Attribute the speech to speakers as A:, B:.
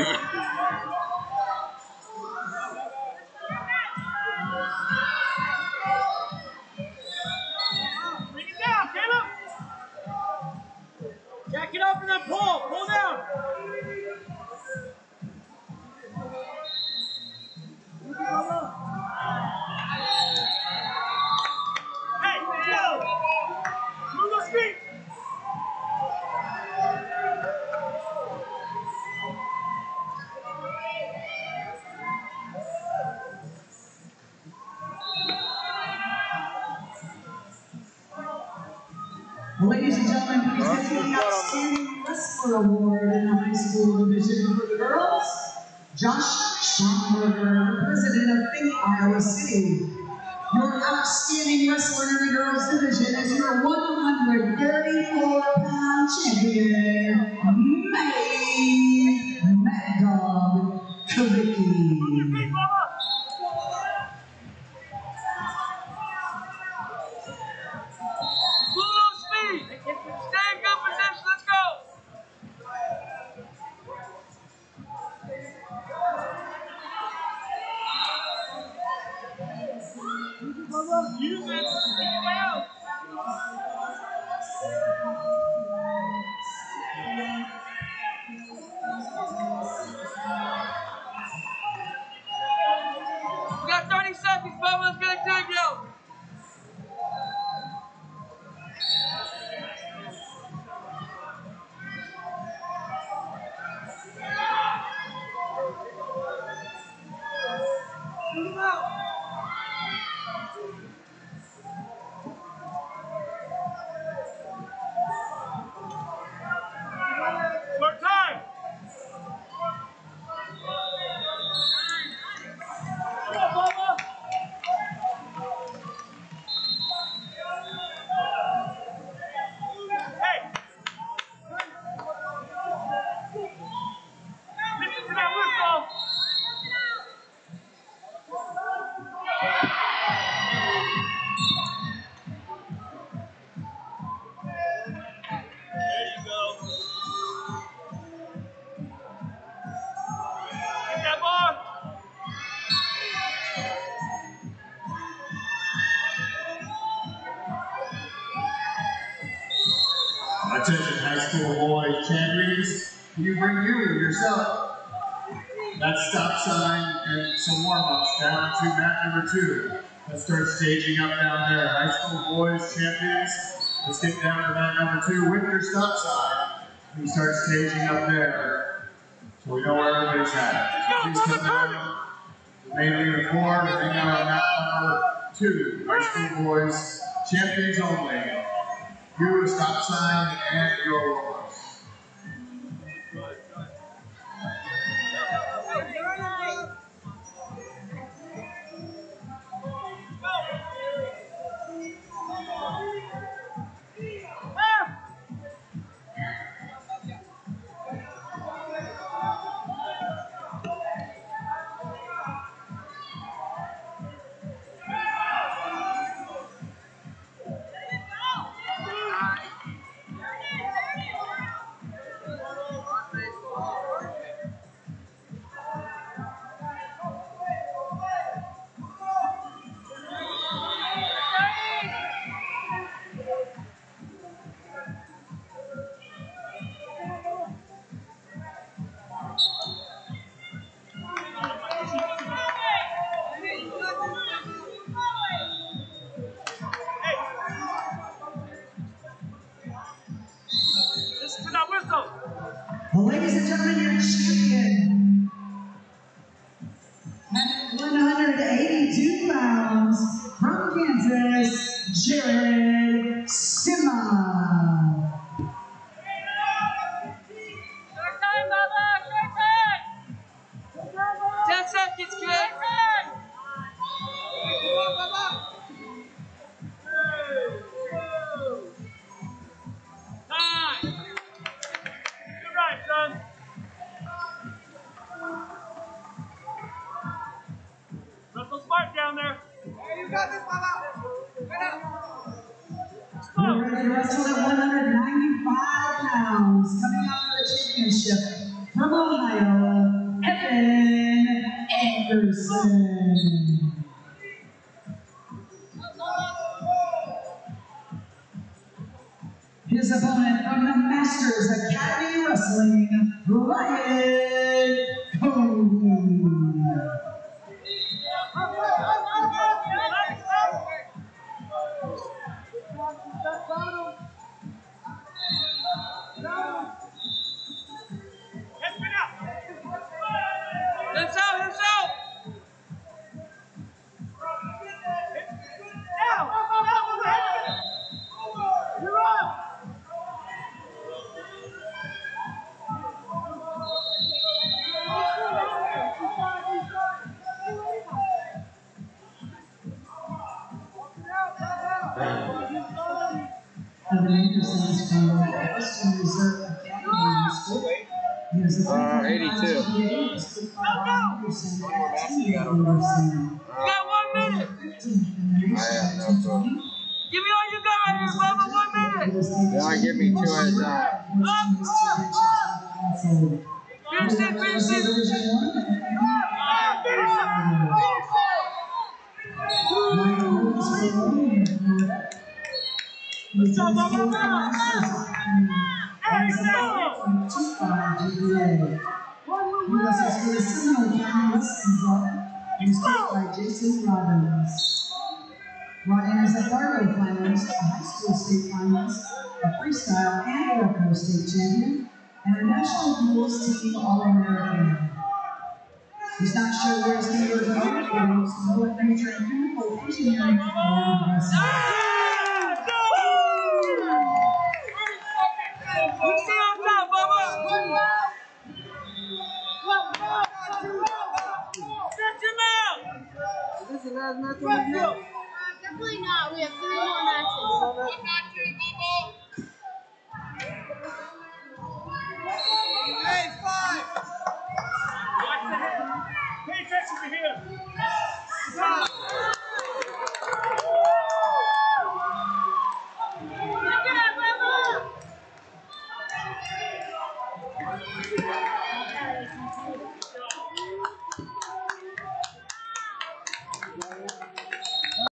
A: Yeah.
B: Ladies and gentlemen, presenting the Outstanding Wrestler Award in the high school division for the girls, Josh Schamberger, president of Think Iowa City. Your outstanding wrestler in the girls division is your 134-pound champion, May Mad Dog.
A: Use it. Pull out. We got 30 seconds, Bubba. Let's get.
C: Attention high school boys champions, you bring you yourself? That stop sign and some warm-ups down to mat number two. Let's start staging up down there. High school boys champions, let's get down to mat number two with your stop sign. We start staging up there. So we know where everybody's at. Please come down. The main leader four, hang out on mat number two. High school boys champions only your stop sign and your
A: whistle.
B: Ladies and gentlemen, your champion at 182 pounds from Kansas, Jared We're ready to wrestle at 195 pounds, coming out of the championship from Ohio, Evan Anderson. His opponent from the Masters Academy. wrestling, Ryan Western Reserve Academy School. He is the
D: Uh, 82.
B: Anderson, Team Anderson.
A: You got one minute.
B: 15th in the nation
D: I have no clue.
A: Give me all you got right here, Bubba. One minute.
D: They only give me two at a time.
A: Finish it, finish it.
B: Division one. Ryan Owens from Wilmington, Florida. He's a full He County Wrestling Club and is by Jason Robbins. Ryan is a Fargo finalist, a high school state finalist, a freestyle and state champion, and a national team All-American. He's not sure where engineering and.
A: Out.
D: This is to do.
E: Definitely not. We have three more matches.
F: Hey, five! Watch the head. Pay attention to him.